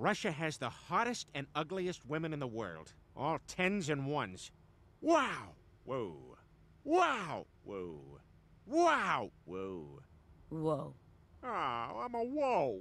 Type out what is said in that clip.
Russia has the hottest and ugliest women in the world. All tens and ones. Wow! Whoa. Wow! Whoa. Wow! Whoa. Whoa. Oh, I'm a whoa.